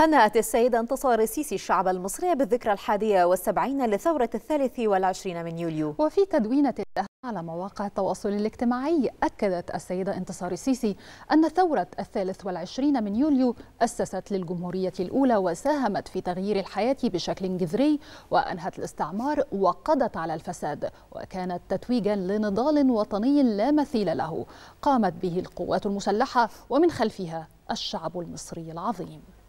هنأت السيدة انتصار السيسي الشعب المصري بالذكرى الحادية والسبعين لثورة الثالث والعشرين من يوليو. وفي تدوينة لها على مواقع التواصل الاجتماعي أكدت السيدة انتصار السيسي أن ثورة الثالث والعشرين من يوليو أسست للجمهورية الأولى وساهمت في تغيير الحياة بشكل جذري وأنهت الاستعمار وقضت على الفساد وكانت تتويجا لنضال وطني لا مثيل له قامت به القوات المسلحة ومن خلفها الشعب المصري العظيم.